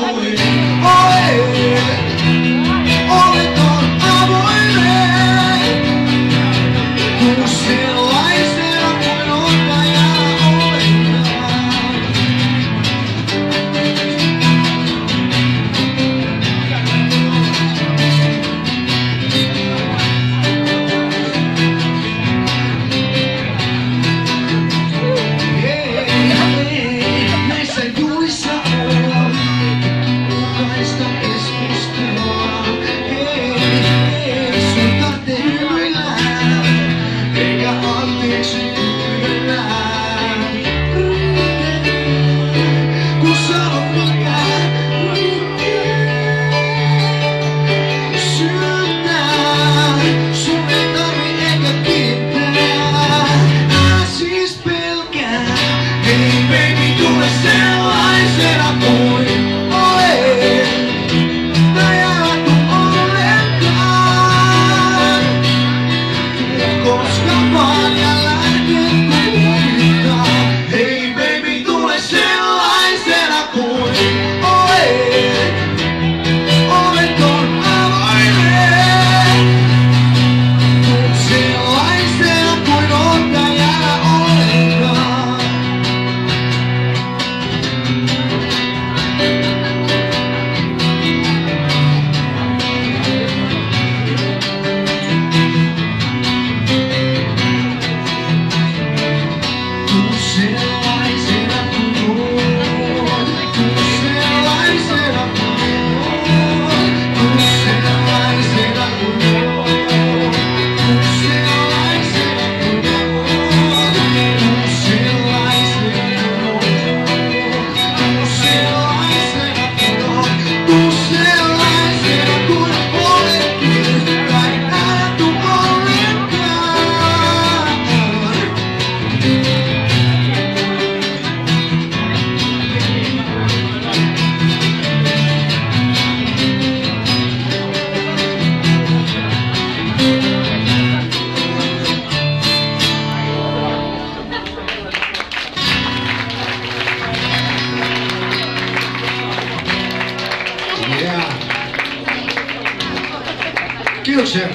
going Kiitoksia.